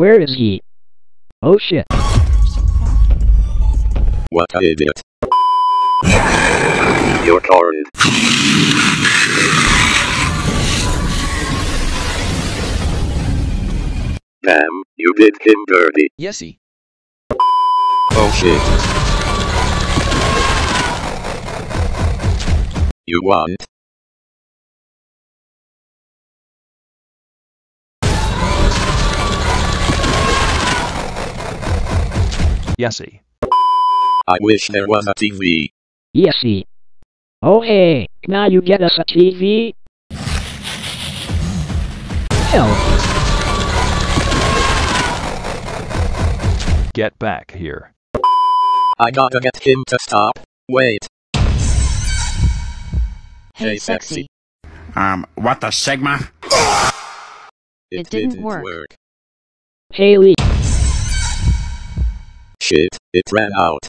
Where is he? Oh shit. What an idiot. You're horrid. Damn, you did him dirty. Yes, Yesy. Oh shit. You want? Yesy. I wish there was a TV. Yesy. Oh hey, now you get us a TV? Hell, Get back here. I gotta get him to stop. Wait. Hey, Hey, sexy. sexy. Um, what the Sigma? It didn't work. Haley. Shit, it ran out.